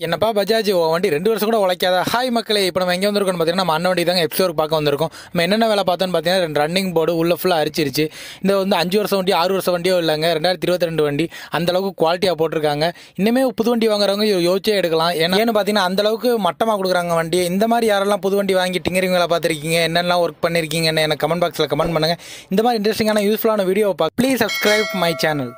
என்னப்பா பஜாஜ் வண்டி ரெண்டு வருஷம் கூட உழைக்காத? ஹாய் மக்களே இப்போ நம்ம எங்கே வந்திருக்கோம்னு பார்த்தீங்கன்னா நம்ம அண்ணன் வண்டி தாங்க எபிசோட் பார்க்க வந்திருக்கோம். நம்ம என்னென்ன வேலை பார்த்தோன்னு பார்த்தீங்கன்னா ரெண்டு ரன்னிங் போர்டு உள்ள ஃபுல்லாக அரிச்சிருச்சு. இந்த வந்து அஞ்சு வருஷம் வண்டி ஆறு வருஷம் வண்டியோ இல்லைங்க. ரெண்டாயிரத்தி இருபத்தி ரெண்டு வண்டி. அந்த அளவுக்கு குவாலிட்டியாக போட்டிருக்காங்க. இன்னுமே புது வண்டி வாங்குறவங்க யோ- யோசிச்சே எடுக்கலாம். ஏன்னா ஏன்னு பார்த்தீங்கன்னா அந்த அளவுக்கு மட்டமாக கொடுக்குறாங்க வண்டி இந்த மாதிரி யாரெல்லாம் புது வண்டி வாங்கி டிங்கரிங் வேலை பார்த்துருக்கீங்க என்னெல்லாம் ஒர்க் பண்ணியிருக்கீங்கன்னு எனக்கு கமெண்ட் பாக்ஸில் கமெண்ட் பண்ணுங்கள் இந்த மாதிரி இன்ட்ரெஸ்டிங்கான யூஸ்ஃபுல்லான வீடியோ பார்க்க ப்ளீஸ் சப்ஸ்கிரைப் மை சேனல்